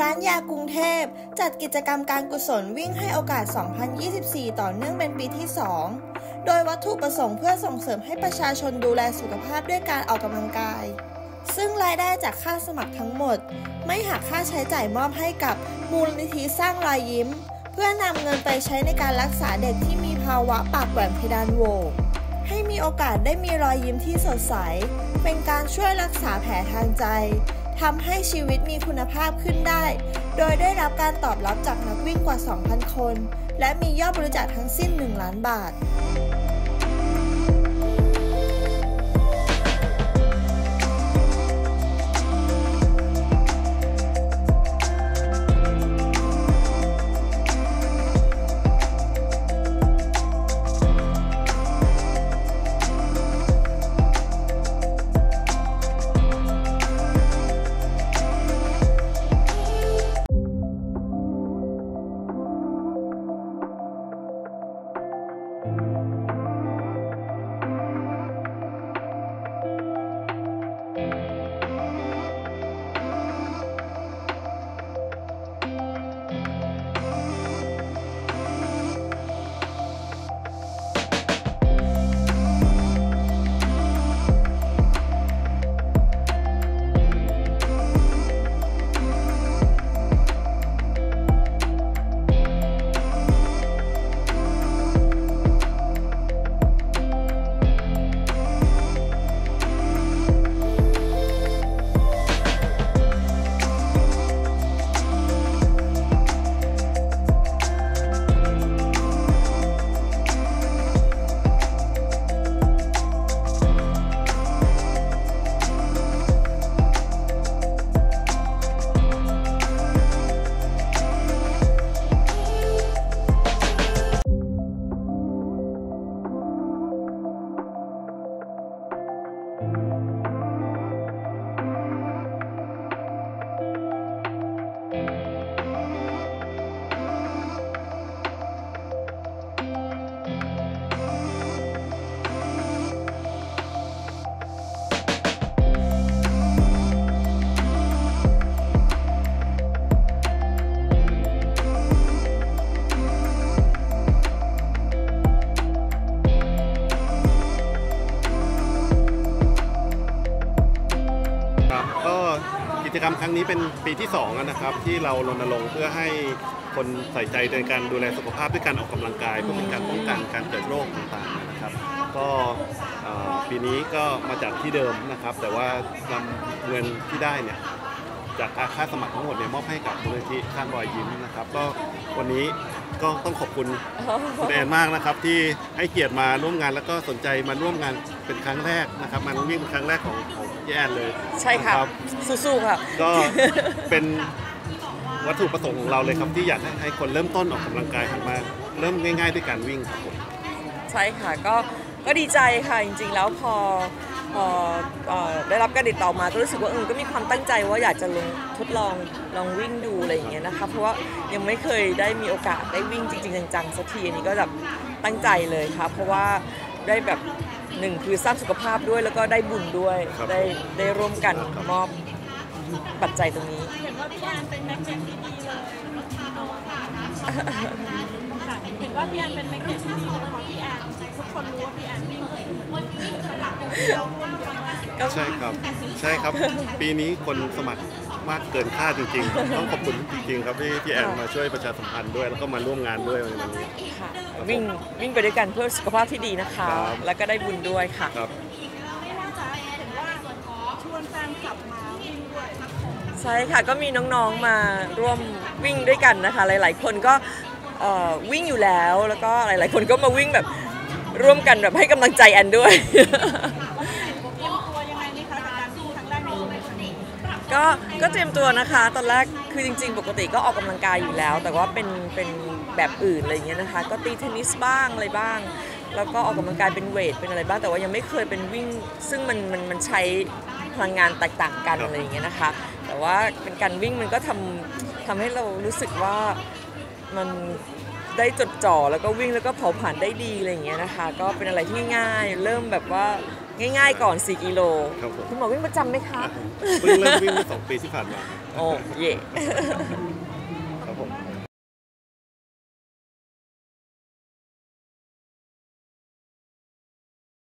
ร้านยากรุงเทพ จัดกิจกรรมการกุศลวิ่งให้โอกาส 2024 ต่อเนื่องเป็นปีที่ 2 โดยวัตถุประสงค์เพื่อส่งเสริมให้ประชาชนดูแลสุขภาพด้วยการออกกำลังกาย ซึ่งรายได้จากค่าสมัครทั้งหมด ไม่หักค่าใช้จ่ายมอบให้กับมูลนิธิสร้างรอยยิ้ม เพื่อนำเงินไปใช้ในการรักษาเด็กที่มีภาวะปากแหว่งเพดานโหวให้มีโอกาสได้มีรอยยิ้มที่สดใส เป็นการช่วยรักษาแผลทางใจ ทำให้ชีวิตมีคุณภาพขึ้นได้ โดยได้รับการตอบรับจากนักวิ่งกว่า 2,000 คน และมียอดบริจาคทั้งสิ้น 1 ล้านบาท うん。 กิจกรรมครั้งนี้เป็นปีที่2แล้วนะครับ ที่เรารณรงค์เพื่อให้คนใส่ใจในการดูแลสุขภาพด้วยการออกกำลังกายเพื่อเป็นการป้องกันการเกิดโรคต่างๆนะครับ ก็ปีนี้ก็มาจากที่เดิมนะครับ แต่ว่านำเงินที่ได้เนี่ยจากค่าสมัครทั้งหมดเนี่ยมอบให้กับมูลนิธิสร้างรอยยิ้มนะครับ ก็วันนี้ ก็ต้องขอบคุณคุณแอนมากนะครับ ที่ให้เกียรติมาร่วมงานแล้วก็สนใจมาร่วมงานเป็นครั้งแรกนะครับมาวิ่งเป็นครั้งแรกของของพี่แอนเลยใช่ค่ะนรับสู้ๆค่ะ ก็เป็นวัตถุประสงค์ของเราเลยครับที่อยากให้ให้คนเริ่มต้นออกกำลังกายหันมาเริ่มง่าย ๆ ด้วยการวิ่งครับผม ใช่ค่ะก็ก็ดีใจค่ะจริงๆ แล้วพอ พอเอ่อได้รับการติดต่อมาก็รู้สึกว่าเออก็มีความตั้งใจว่าอยากจะลองทดลองลองวิ่งดูอะไรอย่างเงี้ยนะคะเพราะว่ายังไม่เคยได้มีโอกาสได้วิ่งจริง ๆ จังๆสักทีอันนี้ก็แบบตั้งใจเลยค่ะเพราะว่าได้แบบหนึ่งคือสร้างสุขภาพด้วยแล้วก็ได้บุญด้วยครับได้ได้ร่วมกันครับมอบปัจจัยตรงนี้เห็นว่าพี่แอนเป็น magnet ที่ดีเลยเอาค่ะค่ะเห็นว่าพี่แอนเป็น magnet ที่ดีเลยเพราะพี่แอนทุกคนรู้ว่าพี่แอนวิ่งก็คือวิ่งสมัครเราว่าครั้งแรก ใช่ครับใช่ครับ ปีนี้คนสมัครมากเกินคาดจริงๆ ต้องขอบคุณจริงๆครับที่พี่แอนมาช่วยประชาสัมพันธ์ด้วย แล้วก็มาร่วมงานด้วยในวันนี้ ค่ะวิ่งวิ่งไปด้วยกันเพื่อสุขภาพที่ดีนะคะ ครับ แล้วก็ได้บุญด้วยค่ะ ครับไม่น่าจะเห็นว่าชวนแฟนกลับมาวิ่งด้วย ใช่ค่ะก็มีน้องๆมาร่วมวิ่งด้วยกันนะคะ หลายๆ คนก็เอ่อวิ่งอยู่แล้วแล้วก็หลายๆ คนก็มาวิ่งแบบร่วมกันแบบให้กำลังใจแอนด้วย ก็ก็เตรียมตัวนะคะ ตอนแรกคือจริง ๆ ปกติก็ออกกำลังกายอยู่แล้ว แต่ว่าเป็นเป็นแบบอื่นอะไรอย่างเงี้ยนะคะ ก็ตีเทนนิสบ้างอะไรบ้าง แล้วก็ออกกำลังกายเป็นเวทเป็นอะไรบ้างแต่ว่ายังไม่เคยเป็นวิ่ง ซึ่งมันมันมันใช้พลังงานแตกต่างกันอะไรอย่างเงี้ยนะคะ แต่ว่าเป็นการวิ่งมันก็ทำทำให้เรารู้สึกว่ามันได้จดจ่อแล้วก็วิ่งแล้วก็เผาผลาญได้ดีอะไรอย่างเงี้ยนะคะ ก็เป็นอะไรที่ง่ายเริ่มแบบว่า ง่ายๆก่อน 4 กิโล ครับผม คุณหมอวิ่งประจำไหมคะ เพิ่งเริ่มวิ่งเมื่อสองปีที่ผ่านมา โอ้เย่